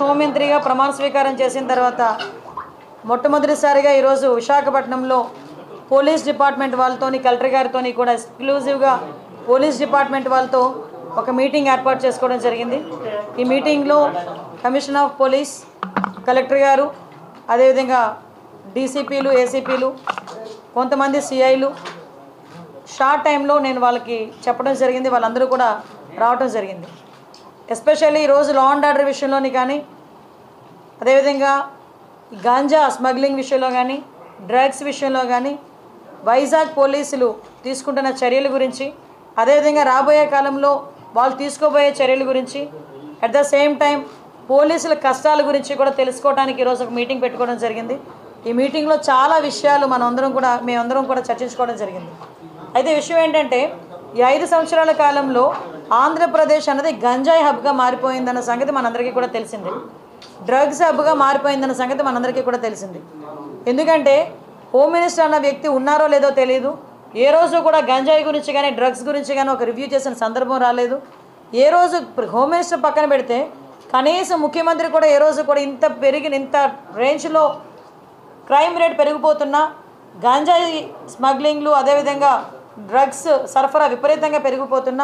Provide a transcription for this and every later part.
హోంమంత్రిగా ప్రమాణ స్వీకారం చేసిన తర్వాత మొట్టమొదటిసారిగా ఈరోజు విశాఖపట్నంలో పోలీస్ డిపార్ట్మెంట్ వాళ్ళతోని కలెక్టర్ గారితోని కూడా ఎక్స్క్లూజివ్గా పోలీస్ డిపార్ట్మెంట్ వాళ్ళతో ఒక మీటింగ్ ఏర్పాటు చేసుకోవడం జరిగింది. ఈ మీటింగ్లో కమిషనర్ ఆఫ్ పోలీస్ కలెక్టర్ గారు అదేవిధంగా డీసీపీలు ఏసీపీలు కొంతమంది సిఐలు షార్ట్ టైంలో నేను వాళ్ళకి చెప్పడం జరిగింది. వాళ్ళందరూ కూడా రావడం జరిగింది. ఎస్పెషల్లీ ఈరోజు లా అండ్ ఆర్డర్ విషయంలోని కానీ అదేవిధంగా గాంజా స్మగ్లింగ్ విషయంలో కానీ డ్రగ్స్ విషయంలో కానీ వైజాగ్ పోలీసులు తీసుకుంటున్న చర్యల గురించి అదేవిధంగా రాబోయే కాలంలో వాళ్ళు తీసుకోబోయే చర్యల గురించి అట్ ద సేమ్ టైం పోలీసుల కష్టాల గురించి కూడా తెలుసుకోవడానికి ఈరోజు ఒక మీటింగ్ పెట్టుకోవడం జరిగింది. ఈ మీటింగ్లో చాలా విషయాలు మనం అందరం కూడా మేమందరం కూడా చర్చించుకోవడం జరిగింది. అయితే విషయం ఏంటంటే ఈ ఐదు సంవత్సరాల కాలంలో ఆంధ్రప్రదేశ్ అన్నది గంజాయి హబ్గా మారిపోయిందన్న సంగతి మనందరికీ కూడా తెలిసింది. డ్రగ్స్ హబ్గా మారిపోయిందన్న సంగతి మనందరికీ కూడా తెలిసింది. ఎందుకంటే హోమ్ మినిస్టర్ అన్న వ్యక్తి ఉన్నారో లేదో తెలియదు ఏ రోజు కూడా గంజాయి గురించి కానీ డ్రగ్స్ గురించి కానీ ఒక రివ్యూ చేసిన సందర్భం రాలేదు. ఏ రోజు హోమ్ మినిస్టర్ పక్కన పెడితే కనీసం ముఖ్యమంత్రి కూడా ఏ రోజు కూడా ఇంత పెరిగిన ఇంత రేంజ్లో క్రైమ్ రేట్ పెరిగిపోతున్నా గంజాయి స్మగ్లింగ్లు అదేవిధంగా డ్రగ్స్ సరఫరా విపరీతంగా పెరిగిపోతున్న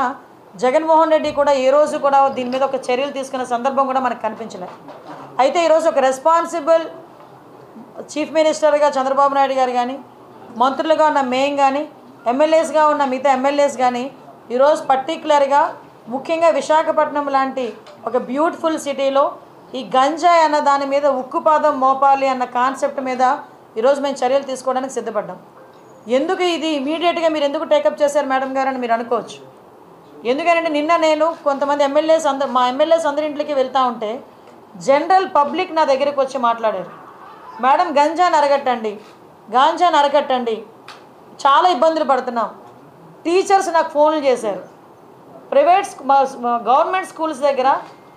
జగన్మోహన్ రెడ్డి కూడా ఏ రోజు కూడా దీని మీద ఒక చర్యలు తీసుకున్న సందర్భం కూడా మనకు కనిపించలేదు అయితే ఈరోజు ఒక రెస్పాన్సిబుల్ చీఫ్ మినిస్టర్గా చంద్రబాబు నాయుడు గారు కానీ మంత్రులుగా ఉన్న మేయం కానీ ఎమ్మెల్యేస్గా ఉన్న మిగతా ఎమ్మెల్యేస్ కానీ ఈరోజు పర్టికులర్గా ముఖ్యంగా విశాఖపట్నం లాంటి ఒక బ్యూటిఫుల్ సిటీలో ఈ గంజాయి అన్న దాని మీద ఉక్కుపాదం మోపాలి అన్న కాన్సెప్ట్ మీద ఈరోజు మేము చర్యలు తీసుకోవడానికి సిద్ధపడ్డాం. ఎందుకు ఇది ఇమీడియట్గా మీరు ఎందుకు టేకప్ చేశారు మేడం గారు అని మీరు అనుకోవచ్చు. ఎందుకంటే నిన్న నేను కొంతమంది ఎమ్మెల్యేస్ అందరు మా ఎమ్మెల్యేస్ అందరి ఇంట్లోకి వెళ్తూ ఉంటే జనరల్ పబ్లిక్ నా దగ్గరికి వచ్చి మాట్లాడారు. మేడం గంజాని అరగట్టండి గాంజాని అరగట్టండి చాలా ఇబ్బందులు పడుతున్నాం. టీచర్స్ నాకు ఫోన్లు చేశారు. ప్రైవేట్ గవర్నమెంట్ స్కూల్స్ దగ్గర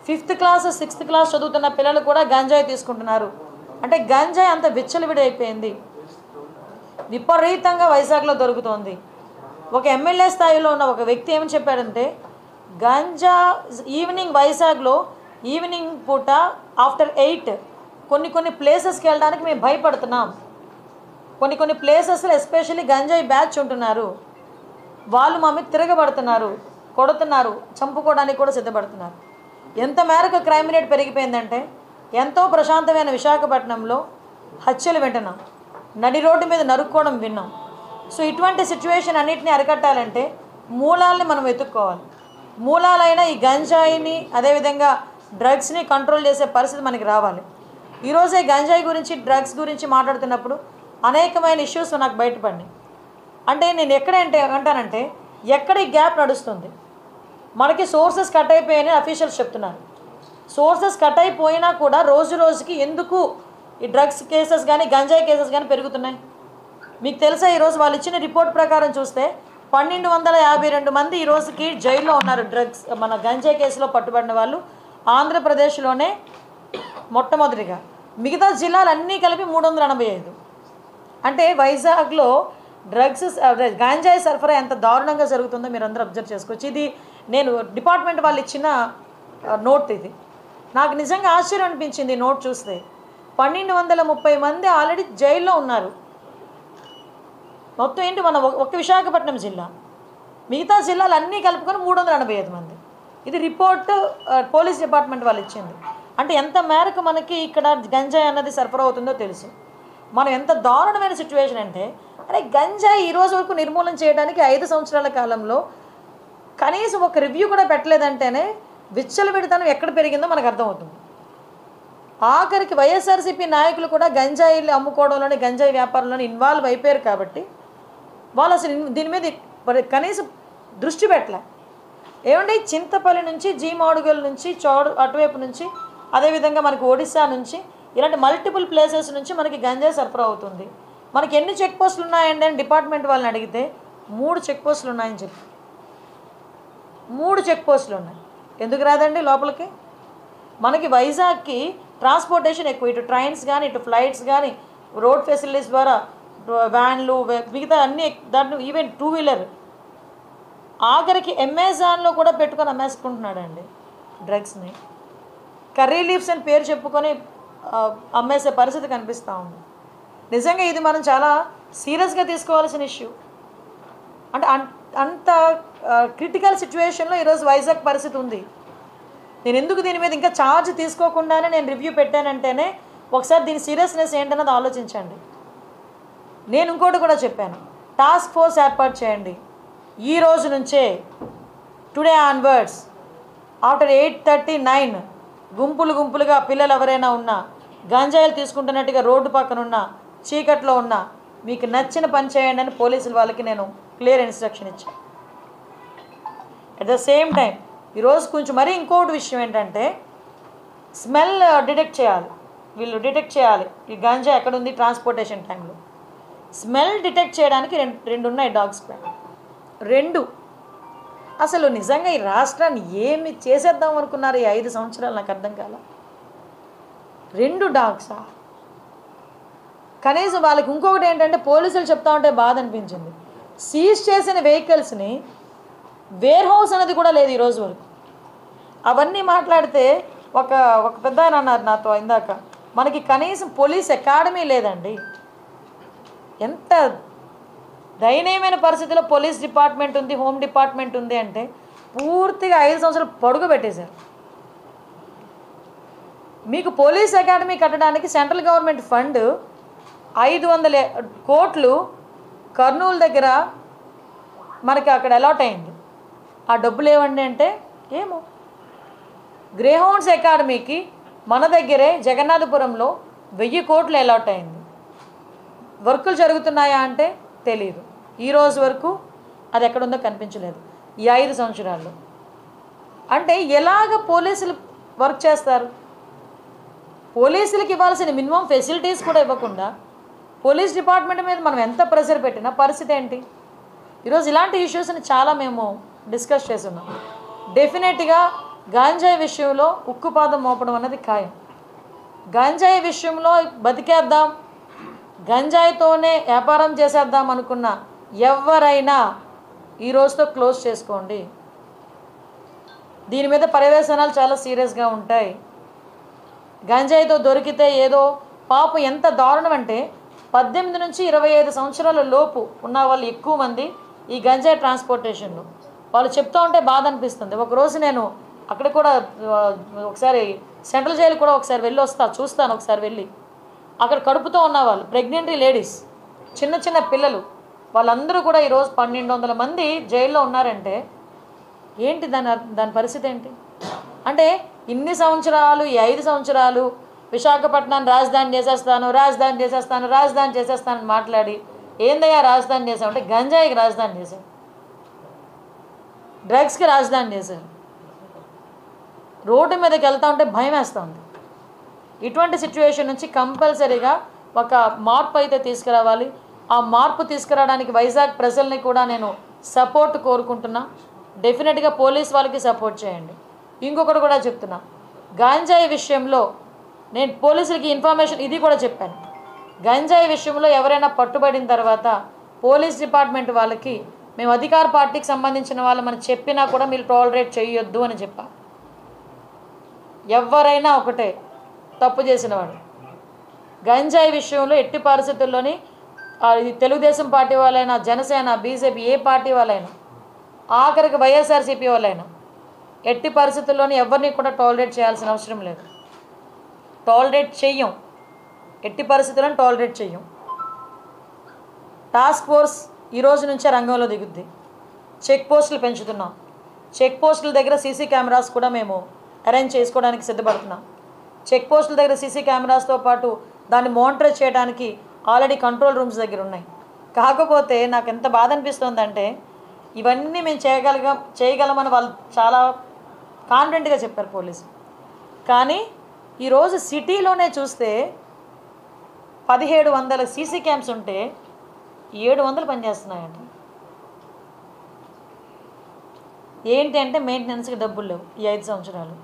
ఫిఫ్త్ క్లాస్ సిక్స్త్ క్లాస్ చదువుతున్న పిల్లలు కూడా గంజాయి తీసుకుంటున్నారు. అంటే గంజాయి అంత విచ్చలవిడి అయిపోయింది. విపరీతంగా వైజాగ్లో దొరుకుతోంది. ఒక ఎమ్మెల్యే స్థాయిలో ఉన్న ఒక వ్యక్తి ఏమని చెప్పాడంటే గంజా ఈవినింగ్ వైజాగ్లో ఈవినింగ్ పూట ఆఫ్టర్ ఎయిట్ కొన్ని కొన్ని ప్లేసెస్కి వెళ్ళడానికి మేము భయపడుతున్నాం. కొన్ని కొన్ని ప్లేసెస్లో ఎస్పెషల్లీ గంజాయి బ్యాచ్ ఉంటున్నారు. వాళ్ళు మా మీద తిరగబడుతున్నారు కొడుతున్నారు చంపుకోవడానికి కూడా సిద్ధపడుతున్నారు. ఎంత మేరకు క్రైమ్ రేట్ పెరిగిపోయిందంటే ఎంతో ప్రశాంతమైన విశాఖపట్నంలో హత్యలు వింటున్నాం. నడి రోడ్డు మీద నరుక్కోవడం విన్నాం. సో ఇటువంటి సిచ్యువేషన్ అన్నిటిని అరికట్టాలంటే మూలాల్ని మనం వెతుక్కోవాలి. మూలాలైన ఈ గంజాయిని అదేవిధంగా డ్రగ్స్ని కంట్రోల్ చేసే పరిస్థితి మనకి రావాలి. ఈరోజే గంజాయి గురించి డ్రగ్స్ గురించి మాట్లాడుతున్నప్పుడు అనేకమైన ఇష్యూస్ నాకు బయటపడినాయి అంటే నేను ఎక్కడంటే అంటానంటే ఎక్కడ ఈ గ్యాప్ నడుస్తుంది? మనకి సోర్సెస్ కట్ అయిపోయాయని అఫీషియల్స్ చెప్తున్నారు. సోర్సెస్ కట్ అయిపోయినా కూడా రోజు రోజుకి ఎందుకు ఈ డ్రగ్స్ కేసెస్ కానీ గంజాయి కేసెస్ కానీ పెరుగుతున్నాయి. మీకు తెలుసా ఈరోజు వాళ్ళు ఇచ్చిన రిపోర్ట్ ప్రకారం చూస్తే పన్నెండు వందల యాభై రెండు మంది ఈ రోజుకి జైల్లో ఉన్నారు డ్రగ్స్ మన గంజాయి కేసులో పట్టుబడిన వాళ్ళు. ఆంధ్రప్రదేశ్లోనే మొట్టమొదటిగా. మిగతా జిల్లాలన్నీ కలిపి మూడు వందల ఎనభై ఐదు. అంటే వైజాగ్లో డ్రగ్స్ గాంజాయి సరఫరా ఎంత దారుణంగా జరుగుతుందో మీరు అందరూ అబ్జర్వ్ చేసుకోవచ్చు. ఇది నేను డిపార్ట్మెంట్ వాళ్ళు ఇచ్చిన నోట్ ఇది. నాకు నిజంగా ఆశ్చర్యం అనిపించింది నోట్ చూస్తే. పన్నెండు వందల ముప్పై మంది ఆల్రెడీ జైల్లో ఉన్నారు. మొత్తం ఏంటి మన ఒక- విశాఖపట్నం జిల్లా. మిగతా జిల్లాలు అన్నీ కలుపుకొని మూడు వందల ఎనభై ఐదు మంది. ఇది రిపోర్ట్ పోలీస్ డిపార్ట్మెంట్ వాళ్ళు ఇచ్చింది. అంటే ఎంత మేరకు మనకి ఇక్కడ గంజాయి అన్నది సరఫరా అవుతుందో తెలుసు. మనం ఎంత దారుణమైన సిచ్యువేషన్ అంటే అరే గంజాయి ఈ రోజు వరకు నిర్మూలన చేయడానికి ఐదు సంవత్సరాల కాలంలో కనీసం ఒక రివ్యూ కూడా పెట్టలేదంటేనే విచ్చలవిడితనం ఎక్కడ పెరిగిందో మనకు అర్థమవుతుంది. ఆఖరికి వైఎస్ఆర్సీపీ నాయకులు కూడా గంజాయిలు అమ్ముకోవడంలోనే గంజాయి వ్యాపారంలోనే ఇన్వాల్వ్ అయిపోయారు కాబట్టి వాళ్ళు అసలు దీని మీద కనీసం దృష్టి పెట్టలే. ఏమంటే చింతపల్లి నుంచి జీమాడుగల్ నుంచి చోడు అటువైపు నుంచి అదేవిధంగా మనకి ఒడిశా నుంచి ఇలాంటి మల్టిపుల్ ప్లేసెస్ నుంచి మనకి గంజాయి సరఫరా అవుతుంది. మనకి ఎన్ని చెక్ పోస్టులు ఉన్నాయండి అని డిపార్ట్మెంట్ వాళ్ళని అడిగితే మూడు చెక్ పోస్టులు ఉన్నాయని చెప్పి. మూడు చెక్ పోస్టులు ఉన్నాయి. ఎందుకు రాదండి లోపలికి? మనకి వైజాగ్కి ట్రాన్స్పోర్టేషన్ ఎక్కువ. ఇటు ట్రైన్స్ కానీ ఇటు ఫ్లైట్స్ కానీ రోడ్ ఫెసిలిటీస్ ద్వారా వ్యాన్లు మిగతా అన్ని దాంట్లో ఈవెన్ టూ వీలర్. ఆఖరికి అమెజాన్లో కూడా పెట్టుకొని అమ్మేసుకుంటున్నాడండి డ్రగ్స్ని. కర్రీ లీవ్స్ అని పేరు చెప్పుకొని అమ్మేసే పరిస్థితి కనిపిస్తూ ఉంది. నిజంగా ఇది మనం చాలా సీరియస్గా తీసుకోవాల్సిన ఇష్యూ. అంటే అంత క్రిటికల్ సిచ్యువేషన్లో ఈరోజు వైజాగ్ పరిస్థితి ఉంది. నేను ఎందుకు దీని మీద ఇంకా ఛార్జ్ తీసుకోకుండానే నేను రివ్యూ పెట్టానంటేనే ఒకసారి దీని సీరియస్నెస్ ఏంటన్నది ఆలోచించండి. నేను ఇంకోటి కూడా చెప్పాను. టాస్క్ ఫోర్స్ ఏర్పాటు చేయండి. ఈ రోజు నుంచే today onwards after eight thirty nine గుంపులు గుంపులుగా పిల్లలు ఎవరైనా ఉన్నా గంజాయిలు తీసుకుంటున్నట్టుగా రోడ్డు పక్కన ఉన్న చీకట్లో ఉన్న మీకు నచ్చిన పని చేయండి అని పోలీసుల వాళ్ళకి నేను క్లియర్ ఇన్స్ట్రక్షన్ ఇచ్చాను. అట్ ద సేమ్ టైం ఈరోజు కొంచెం మరీ ఇంకోటి విషయం ఏంటంటే స్మెల్ డిటెక్ట్ చేయాలి. వీళ్ళు డిటెక్ట్ చేయాలి. ఈ గంజా ఎక్కడ ఉంది ట్రాన్స్పోర్టేషన్ టైంలో. స్మెల్ డిటెక్ట్ చేయడానికి రెండు రెండు ఉన్నాయి డాగ్స్ రెండు. అసలు నిజంగా ఈ రాష్ట్రాన్ని ఏమి చేసేద్దాం అనుకున్నారు ఈ ఐదు సంవత్సరాలు నాకు అర్థం కాల. రెండు డాగ్సా? కనీసం వాళ్ళకి ఇంకొకటి ఏంటంటే పోలీసులు చెప్తా ఉంటే బాధ అనిపించింది. సీజ్ చేసిన వెహికల్స్ని వేర్ హౌస్ అనేది కూడా లేదు ఈరోజు వరకు. అవన్నీ మాట్లాడితే ఒక ఒక పెద్ద ఆయన అన్నారు నాతో ఇందాక. మనకి కనీసం పోలీస్ అకాడమీ లేదండి. ఎంత దయనీయమైన పరిస్థితిలో పోలీస్ డిపార్ట్మెంట్ ఉంది హోమ్ డిపార్ట్మెంట్ ఉంది అంటే పూర్తిగా ఐదు సంవత్సరాలు పొడుగు పెట్టేశారు. మీకు పోలీస్ అకాడమీ కట్టడానికి సెంట్రల్ గవర్నమెంట్ ఫండ్ ఐదు వందల కోట్లు కర్నూలు దగ్గర మనకి అక్కడ అలాట్ అయింది. ఆ డబ్బులు ఏమండి అంటే ఏమో గ్రేహౌండ్స్ అకాడమీకి మన దగ్గరే జగన్నాథపురంలో వెయ్యి కోట్లు అలాట్ అయింది. వర్కులు జరుగుతున్నాయా అంటే తెలియదు ఈ రోజు వరకు అది ఎక్కడుందో కనిపించలేదు. ఈ ఐదు సంవత్సరాల్లో. అంటే ఎలాగ పోలీసులు వర్క్ చేస్తారు? పోలీసులకు ఇవ్వాల్సిన మినిమం ఫెసిలిటీస్ కూడా ఇవ్వకుండా పోలీస్ డిపార్ట్మెంట్ మీద మనం ఎంత ప్రెషర్ పెట్టినా పరిస్థితి ఏంటి? ఈరోజు ఇలాంటి ఇష్యూస్ని చాలా మేము డిస్కస్ చేస్తున్నాం. డెఫినెట్గా గాంజాయి విషయంలో ఉక్కుపాదం మోపడం అన్నది ఖాయం. గంజాయి విషయంలో బతికేద్దాం గంజాయితోనే వ్యాపారం చేసేద్దాం అనుకున్న ఎవరైనా ఈ రోజుతో క్లోజ్ చేసుకోండి. దీని మీద పర్యవేశనాలు చాలా సీరియస్గా ఉంటాయి. గంజాయితో దొరికితే ఏదో పాపం ఎంత దారుణం అంటే పద్దెనిమిది నుంచి ఇరవై ఐదు సంవత్సరాల లోపు ఉన్న వాళ్ళు ఎక్కువ మంది ఈ గంజాయి ట్రాన్స్పోర్టేషన్లో. వాళ్ళు చెప్తూ ఉంటే బాధ అనిపిస్తుంది. ఒకరోజు నేను అక్కడ కూడా ఒకసారి సెంట్రల్ జైలు కూడా ఒకసారి వెళ్ళి వస్తా చూస్తాను ఒకసారి వెళ్ళి. అక్కడ కడుపుతో ఉన్న వాళ్ళు లేడీస్ చిన్న చిన్న పిల్లలు వాళ్ళందరూ కూడా ఈరోజు పన్నెండు వందల మంది జైల్లో ఉన్నారంటే ఏంటి దాని దాని పరిస్థితి ఏంటి? అంటే ఇన్ని సంవత్సరాలు ఈ ఐదు సంవత్సరాలు విశాఖపట్నాన్ని రాజధాని చేసేస్తాను రాజధాని చేసేస్తాను రాజధాని చేసేస్తాను అని మాట్లాడి ఏందయ్యా రాజధాని చేసావు అంటే గంజాయికి రాజధాని చేశారు డ్రగ్స్కి రాజధాని చేశారు. రోడ్డు మీదకి వెళ్తా ఉంటే భయం వేస్తుంది. ఇటువంటి సిచ్యువేషన్ నుంచి కంపల్సరీగా ఒక మార్పు అయితే తీసుకురావాలి. ఆ మార్పు తీసుకురావడానికి వైజాగ్ ప్రజల్ని కూడా నేను సపోర్ట్ కోరుకుంటున్నా. డెఫినెట్గా పోలీస్ వాళ్ళకి సపోర్ట్ చేయండి. ఇంకొకటి కూడా చెప్తున్నా. గాంజాయి విషయంలో నేను పోలీసులకి ఇన్ఫర్మేషన్ ఇది కూడా చెప్పాను. గంజాయి విషయంలో ఎవరైనా పట్టుబడిన తర్వాత పోలీస్ డిపార్ట్మెంట్ వాళ్ళకి మేము అధికార పార్టీకి సంబంధించిన వాళ్ళు మనం చెప్పినా కూడా మీరు టాలరేట్ చేయొద్దు అని చెప్పా. ఎవరైనా ఒకటే తప్పు చేసినవాడు. గంజాయి విషయంలో ఎట్టి పరిస్థితుల్లోని తెలుగుదేశం పార్టీ వాళ్ళైనా జనసేన బీజేపీ ఏ పార్టీ వాళ్ళైనా ఆఖరికి వైఎస్ఆర్సీపీ వాళ్ళైనా ఎట్టి పరిస్థితుల్లోని ఎవరిని కూడా టాలరేట్ చేయాల్సిన అవసరం లేదు. టాలరేట్ చెయ్యం. ఎట్టి పరిస్థితులను టాలరేట్ చెయ్యం. టాస్క్ ఫోర్స్ ఈ రోజు నుంచే రంగంలో దిగుద్ది. చెక్ పోస్టులు పెంచుతున్నాం. చెక్ పోస్టుల దగ్గర సీసీ కెమెరాస్ కూడా మేము అరేంజ్ చేసుకోవడానికి సిద్ధపడుతున్నాం. చెక్ పోస్టుల దగ్గర సీసీ కెమెరాస్తో పాటు దాన్ని మానిటర్ చేయడానికి ఆల్రెడీ కంట్రోల్ రూమ్స్ దగ్గర ఉన్నాయి. కాకపోతే నాకు ఎంత బాధ అనిపిస్తుందంటే ఇవన్నీ మేము చేయగలగ చేయగలమని వాళ్ళు చాలా కాన్ఫిడెంట్గా చెప్పారు పోలీసు. కానీ ఈరోజు సిటీలోనే చూస్తే పదిహేడు వందల సీసీ క్యామ్స్ ఉంటే ఏడు వందలు పనిచేస్తున్నాయండి ఏంటి అంటే మెయింటెనెన్స్కి డబ్బులు లేవు ఈ ఐదు సంవత్సరాలు.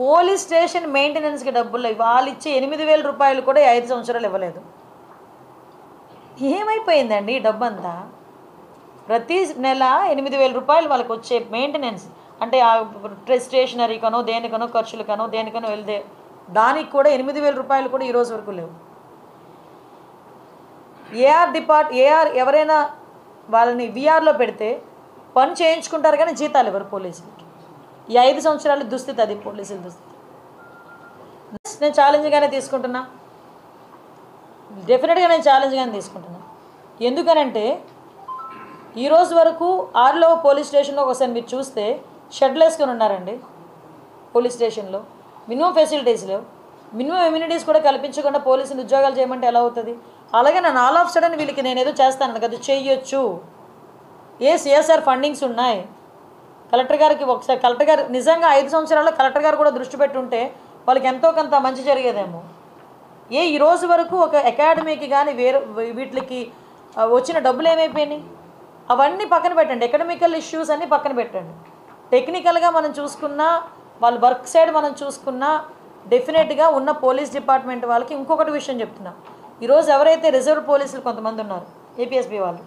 పోలీస్ స్టేషన్ మెయింటెనెన్స్కి డబ్బులు లేవు. వాళ్ళు ఇచ్చే ఎనిమిది వేల రూపాయలు కూడా ఐదు సంవత్సరాలు ఇవ్వలేదు. ఏమైపోయిందండి ఈ డబ్బు అంతా ప్రతి నెల ఎనిమిది వేల రూపాయలు వాళ్ళకి వచ్చే మెయింటెనెన్స్. అంటే ఆ స్టేషనరీకనో దేనికనో ఖర్చులకనో దేనికనో వెళ్తే దానికి కూడా ఎనిమిది వేల రూపాయలు కూడా ఈరోజు వరకు లేవు. ఏఆర్ డిపార్ట్ ఏఆర్ ఎవరైనా వాళ్ళని విఆర్లో పెడితే పని చేయించుకుంటారు కానీ జీతాలు ఇవ్వరు పోలీసులు. ఈ ఐదు సంవత్సరాల దుస్థితి అది పోలీసుల దుస్థితి. నేను ఛాలెంజ్గానే తీసుకుంటున్నా. డెఫినెట్గా నేను ఛాలెంజ్గానే తీసుకుంటున్నా. ఎందుకనంటే ఈరోజు వరకు ఆరులో పోలీస్ స్టేషన్లో ఒకసారి మీరు చూస్తే షెడ్లు వేసుకొని ఉన్నారండి పోలీస్ స్టేషన్లో. మినిమం ఫెసిలిటీస్ లేవు మినిమం ఇమ్యూనిటీస్ కూడా కల్పించకుండా పోలీసులు ఉద్యోగాలు చేయమంటే ఎలా అవుతుంది? అలాగే నన్ను ఆల్ ఆఫ్ సడన్ వీళ్ళకి నేను ఏదో చేస్తాను కదా చెయ్యొచ్చు. ఏ సిఎస్ఆర్ ఫండింగ్స్ ఉన్నాయి? కలెక్టర్ గారికి ఒకసారి కలెక్టర్ గారు నిజంగా ఐదు సంవత్సరాల్లో కలెక్టర్ గారు కూడా దృష్టి పెట్టుంటే వాళ్ళకి ఎంతో కొంత మంచి జరిగేదేమో. ఏ ఈ రోజు వరకు ఒక అకాడమీకి కానీ వేరే వీటికి వచ్చిన డబ్బులు ఏమైపోయినాయి? అవన్నీ పక్కన పెట్టండి. ఎకడమికల్ ఇష్యూస్ అన్నీ పక్కన పెట్టండి. టెక్నికల్గా మనం చూసుకున్నా వాళ్ళ వర్క్ సైడ్ మనం చూసుకున్నా డెఫినెట్గా ఉన్న పోలీస్ డిపార్ట్మెంట్ వాళ్ళకి ఇంకొకటి విషయం చెప్తున్నా. ఈరోజు ఎవరైతే రిజర్వ్ పోలీసులు కొంతమంది ఉన్నారు ఏపీఎస్బీ వాళ్ళు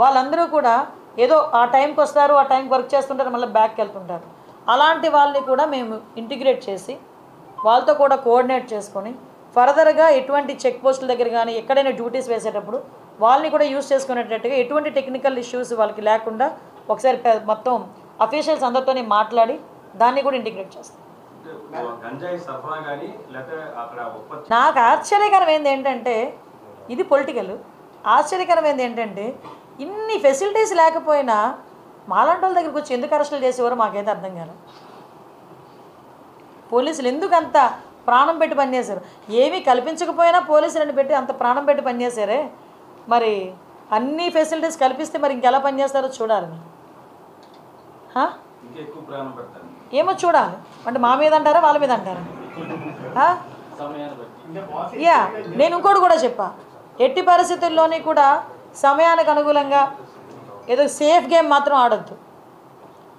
వాళ్ళందరూ కూడా ఏదో ఆ టైంకి వస్తారు ఆ టైంకి వర్క్ చేస్తుంటారు మళ్ళీ బ్యాక్కి వెళ్తుంటారు. అలాంటి వాళ్ళని కూడా మేము ఇంటిగ్రేట్ చేసి వాళ్ళతో కూడా కోఆర్డినేట్ చేసుకొని ఫర్దర్గా ఎటువంటి చెక్ పోస్టుల దగ్గర కానీ ఎక్కడైనా డ్యూటీస్ వేసేటప్పుడు వాళ్ళని కూడా యూస్ చేసుకునేటట్టుగా ఎటువంటి టెక్నికల్ ఇష్యూస్ వాళ్ళకి లేకుండా ఒకసారి మొత్తం అఫీషియల్స్ అందరితోనే మాట్లాడి దాన్ని కూడా ఇంటిగ్రేట్ చేస్తాం. నాకు ఆశ్చర్యకరమైంది ఏంటంటే ఇది పొలిటికల్ ఆశ్చర్యకరమైంది ఏంటంటే ఇన్ని ఫెసిలిటీస్ లేకపోయినా మాలాంటి వాళ్ళ దగ్గరికి వచ్చి ఎందుకు అరెస్టులు చేసేవారో మాకైతే అర్థం కాలేదు పోలీసులు ఎందుకు అంత ప్రాణం పెట్టి పనిచేశారు? ఏమీ కల్పించకపోయినా పోలీసులను పెట్టి అంత ప్రాణం పెట్టి పనిచేశారే? మరి అన్ని ఫెసిలిటీస్ కల్పిస్తే మరి ఇంకెలా పనిచేస్తారో చూడాలి ఏమో చూడాలి. అంటే మా మీద అంటారా వాళ్ళ మీద అంటారా? యా నేను ఇంకోటి కూడా చెప్పా. ఎట్టి పరిస్థితుల్లోని కూడా సమయానికి అనుకూలంగా ఏదో సేఫ్ గేమ్ మాత్రం ఆడొద్దు.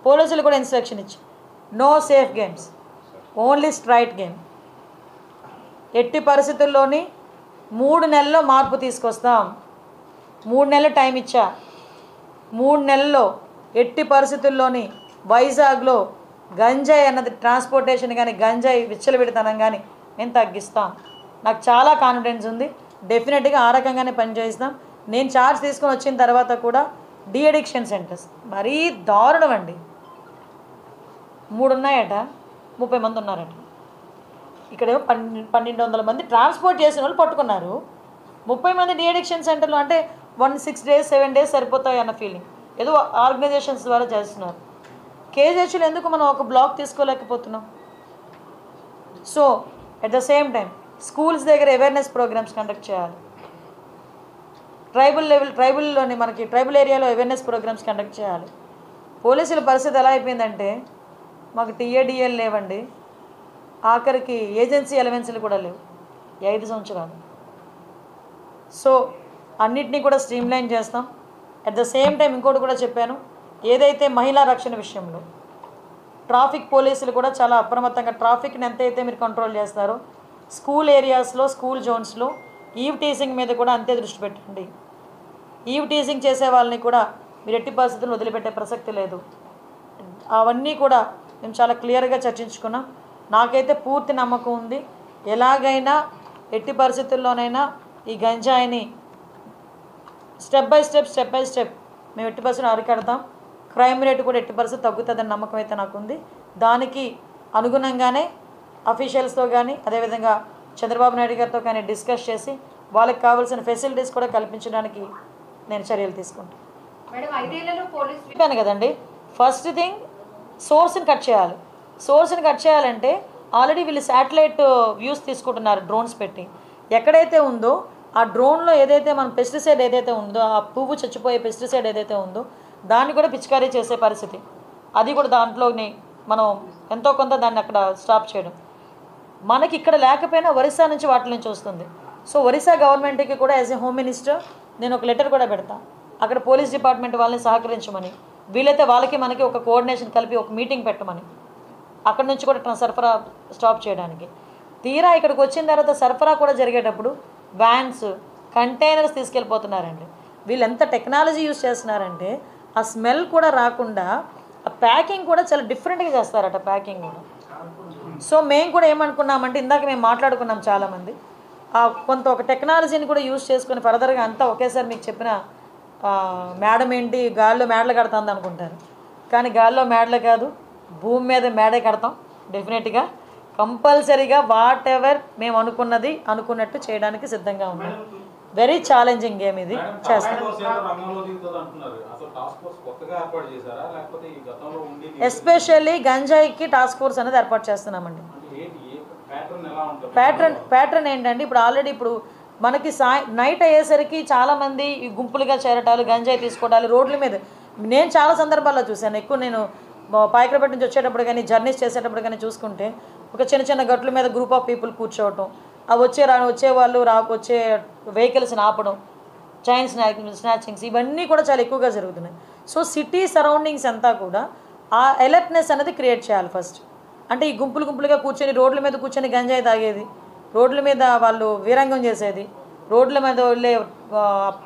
పోలీసులు కూడా ఇన్స్ట్రక్షన్ ఇచ్చి no safe games only straight game ఎట్టి పరిస్థితుల్లోని మూడు నెలల్లో మార్పు తీసుకొస్తాం. మూడు నెలలు టైం ఇచ్చా. మూడు నెలల్లో ఎట్టి పరిస్థితుల్లోని వైజాగ్లో గంజాయి అన్నది ట్రాన్స్పోర్టేషన్ కానీ గంజాయి విచ్చలవిడితనం కానీ మేము తగ్గిస్తాం. నాకు చాలా కాన్ఫిడెన్స్ ఉంది. డెఫినెట్గా ఆ రకంగానే పనిచేస్తాం నేను ఛార్జ్ తీసుకొని వచ్చిన తర్వాత కూడా డి అడిక్షన్ సెంటర్స్ మరీ దారుణం అండి మూడు ఉన్నాయట ముప్పై మంది ఉన్నారట ఇక్కడేమో పన్నె పన్నెండు వందల మంది ట్రాన్స్పోర్ట్ చేసిన వాళ్ళు పట్టుకున్నారు. ముప్పై మంది డి అడిక్షన్ సెంటర్లు అంటే one six days seven days సరిపోతాయి అన్న ఫీలింగ్ ఏదో ఆర్గనైజేషన్స్ ద్వారా చేస్తున్నారు. కేజీహెచ్లు ఎందుకు మనం ఒక block తీసుకోలేకపోతున్నాం? So at the same time schools దగ్గర అవేర్నెస్ ప్రోగ్రామ్స్ కండక్ట్ చేయాలి. ట్రైబల్ లెవెల్ ట్రైబల్లోని మనకి ట్రైబల్ ఏరియాలో అవేర్నెస్ ప్రోగ్రామ్స్ కండక్ట్ చేయాలి. పోలీసుల పరిస్థితి ఎలా అయిపోయిందంటే మాకు టీఏడిఎల్ లేవండి. ఆఖరికి ఏజెన్సీ ఎలవెన్స్లు కూడా లేవు. ఐదు సంవత్సరాలు. సో అన్నిటినీ కూడా స్ట్రీమ్లైన్ చేస్తాం. అట్ ద సేమ్ టైం ఇంకోటి కూడా చెప్పాను. ఏదైతే మహిళా రక్షణ విషయంలో ట్రాఫిక్ పోలీసులు కూడా చాలా అప్రమత్తంగా ట్రాఫిక్ని ఎంతైతే మీరు కంట్రోల్ చేస్తారో స్కూల్ ఏరియాస్లో స్కూల్ జోన్స్లో ఈవ్ టీసింగ్ మీద కూడా అంతే దృష్టి పెట్టండి. ఈవ్ టీజింగ్ చేసే వాళ్ళని కూడా మీరు ఎట్టి పరిస్థితులు వదిలిపెట్టే ప్రసక్తి లేదు. అవన్నీ కూడా మేము చాలా క్లియర్గా చర్చించుకున్నాం. నాకైతే పూర్తి నమ్మకం ఉంది. ఎలాగైనా ఎట్టి పరిస్థితుల్లోనైనా ఈ గంజాయిని step by step step by step మేము ఎట్టి పరిస్థితులు అరికడతాం. క్రైమ్ రేట్ కూడా ఎట్టి పరిస్థితి తగ్గుతుందని నమ్మకం అయితే నాకు ఉంది. దానికి అనుగుణంగానే అఫీషియల్స్తో కానీ అదేవిధంగా చంద్రబాబు నాయుడు గారితో కానీ డిస్కస్ చేసి వాళ్ళకి కావాల్సిన ఫెసిలిటీస్ కూడా కల్పించడానికి నేను చర్యలు తీసుకుంటాను చెప్పాను కదండి ఫస్ట్ థింగ్ సోర్స్ని కట్ చేయాలి. సోర్స్ని కట్ చేయాలంటే ఆల్రెడీ వీళ్ళు శాటిలైట్ వ్యూస్ తీసుకుంటున్నారు డ్రోన్స్ పెట్టి. ఎక్కడైతే ఉందో ఆ డ్రోన్లో ఏదైతే మన పెస్టిసైడ్ ఏదైతే ఉందో ఆ పువ్వు చచ్చిపోయే పెస్టిసైడ్ ఏదైతే ఉందో దాన్ని కూడా పిచికారీ చేసే పరిస్థితి. అది కూడా దాంట్లోని మనం ఎంతో కొంత దాన్ని అక్కడ స్టాప్ చేయడం. మనకి ఇక్కడ లేకపోయినా ఒరిస్సా నుంచి వాటి నుంచి వస్తుంది. సో ఒరిస్సా గవర్నమెంట్కి కూడా యాజ్ ఎ హోమ్ మినిస్టర్ నేను ఒక లెటర్ కూడా పెడతా. అక్కడ పోలీస్ డిపార్ట్మెంట్ వాళ్ళని సహకరించమని వీలైతే వాళ్ళకి మనకి ఒక కోఆర్డినేషన్ కలిపి ఒక మీటింగ్ పెట్టమని అక్కడ నుంచి కూడా సరఫరా స్టాప్ చేయడానికి. తీరా ఇక్కడికి వచ్చిన తర్వాత సరఫరా కూడా జరిగేటప్పుడు వ్యాన్స్ కంటైనర్స్ తీసుకెళ్ళిపోతున్నారండి. వీళ్ళు ఎంత టెక్నాలజీ యూస్ చేస్తున్నారంటే ఆ స్మెల్ కూడా రాకుండా ఆ ప్యాకింగ్ కూడా చాలా డిఫరెంట్గా చేస్తారట ప్యాకింగ్ కూడా. సో మేము కూడా ఏమనుకున్నామంటే ఇందాక మేము మాట్లాడుకున్నాం చాలామంది కొంత ఒక టెక్నాలజీని కూడా యూజ్ చేసుకొని ఫర్దర్గా అంతా ఒకేసారి మీకు చెప్పిన మేడం ఏంటి గాల్లో మేడలు కడుతుంది అనుకుంటారు. కానీ గాల్లో మేడలు కాదు భూమి మీద మేడే కడతాం డెఫినెట్గా. కంపల్సరీగా వాట్ ఎవర్ మేము అనుకున్నది అనుకున్నట్టు చేయడానికి సిద్ధంగా ఉన్నాం. వెరీ ఛాలెంజింగ్ గేమ్ ఇది. చేస్తాం ఎస్పెషల్లీ గంజాయికి టాస్క్ ఫోర్స్ అనేది ఏర్పాటు చేస్తున్నామండి. ప్యాటర్న్ ప్యాటర్న్ ఏంటంటే ఇప్పుడు ఆల్రెడీ ఇప్పుడు మనకి సాయ నైట్ అయ్యేసరికి చాలామంది ఈ గుంపులుగా చేరటాలు గంజాయి తీసుకోవటాలు రోడ్ల మీద. నేను చాలా సందర్భాల్లో చూశాను. ఎక్కువ నేను పాయకరపేట నుంచి వచ్చేటప్పుడు కానీ జర్నీస్ చేసేటప్పుడు కానీ చూసుకుంటే ఒక చిన్న చిన్న గట్ల మీద గ్రూప్ ఆఫ్ పీపుల్ కూర్చోవటం ఆ వచ్చే రా వచ్చే వాళ్ళు రా వచ్చే వెహికల్స్ని ఆపడం చైన్ స్నాక్ స్నాచింగ్స్ ఇవన్నీ కూడా చాలా ఎక్కువగా జరుగుతున్నాయి. సో సిటీ సరౌండింగ్స్ అంతా కూడా ఆ అలర్ట్నెస్ అనేది క్రియేట్ చేయాలి ఫస్ట్ అంటే ఈ గుంపులు గుంపులుగా కూర్చొని రోడ్ల మీద కూర్చొని గంజాయి తాగేది. రోడ్ల మీద వాళ్ళు వీరంగం చేసేది. రోడ్ల మీద వెళ్ళే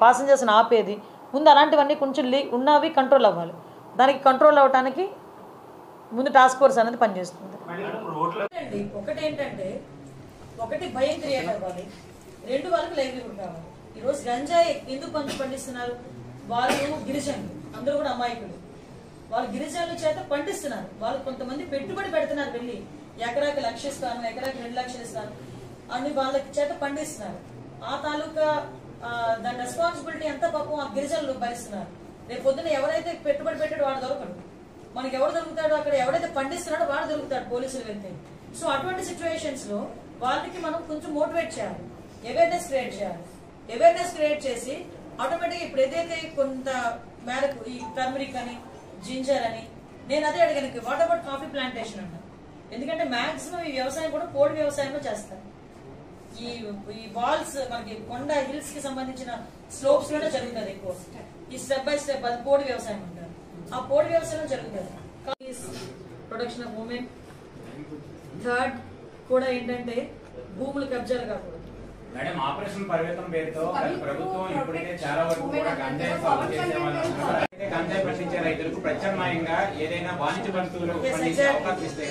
పాసెంజర్స్ని ఆపేది. ముందు అలాంటివన్నీ కొంచెం లీ ఉన్నవి కంట్రోల్ అవ్వాలి. దానికి కంట్రోల్ అవ్వడానికి ముందు టాస్క్ ఫోర్స్ అనేది పనిచేస్తుంది. ఒకటి ఏంటంటే ఒకటి భయం క్రియేట్ అవ్వాలి. రెండు వాళ్ళకి లైవ్లీహుడ్ కావాలి ఈరోజు గంజాయి ఎందుకు పంచి పండిస్తున్నారు? వాళ్ళు గిరిజనులు. అందరూ కూడా అమాయకులు. వాళ్ళు గిరిజనుల చేత పండిస్తున్నారు. వాళ్ళు కొంతమంది పెట్టుబడి పెడుతున్నారు వెళ్ళి. ఎకరాకి లక్ష ఇస్తాను ఎకరాకి రెండు లక్షలు ఇస్తాను. అని వాళ్ళ చేత పండిస్తున్నారు. ఆ తాలూకా దాని రెస్పాన్సిబిలిటీ ఎంత పాపం ఆ గిరిజనులు భరిస్తున్నారు. రేపు పొద్దున ఎవరైతే పెట్టుబడి పెట్టాడో వాడు దొరకడు. మనకి ఎవరు దొరుకుతాడో అక్కడ ఎవరైతే పండిస్తున్నాడో వాడు దొరుకుతాడు పోలీసులు వెళ్తే. సో అటువంటి సిచ్యువేషన్స్లో వాళ్ళకి మనం కొంచెం మోటివేట్ చేయాలి. అవేర్నెస్ క్రియేట్ చేయాలి. అవేర్నెస్ క్రియేట్ చేసి ఆటోమేటిక్ ఇప్పుడు ఏదైతే కొంత మేరకు ఈ టర్మరిక్ అని జింజర్ అని. నేను అదే అడిగాను వాట్ అబౌట్ కాఫీ ప్లాంటేషన్ అంట. ఎందుకంటే మాక్సిమం ఈ వ్యవసాయం కూడా పోడు వ్యవసాయంలో చేస్తారు. ఈ ఈ వాల్స్ మనకి కొండ హిల్స్కి సంబంధించిన స్లోప్స్లోనే జరుగుతుంది ఎక్కువ. ఈ స్టెప్ బై స్టెప్ అది పోడి వ్యవసాయం అంటారు. ఆ పోడి వ్యవసాయం జరుగుతుంది ప్రొడక్షన్ ఆఫ్ ఉమెన్ థర్డ్ కూడా ఏంటంటే భూములు కబ్జాలు కాకూడదు. మేడం ఆపరేషన్ పరివేతం పేరుతో ప్రభుత్వం ఇప్పటికే చాలా వరకు కూడా గంజాయి సాగు చేసే వాళ్ళు ఉన్నారు. అయితే గంజాయి పండించే రైతులకు ప్రత్యామ్నాయంగా ఏదైనా వాణిజ్య exactly. అవకాశం ఇస్తే